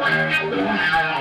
Wow.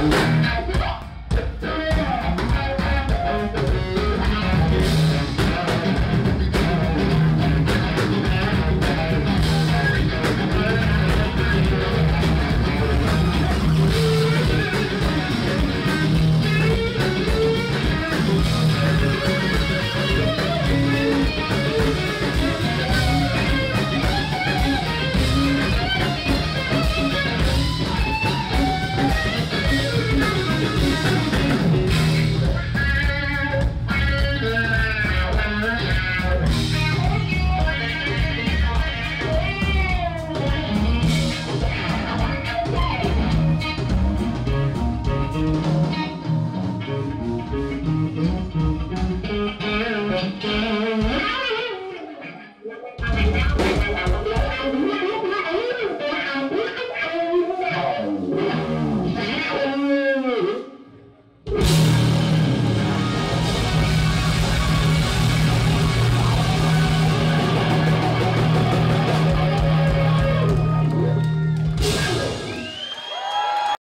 Thank you.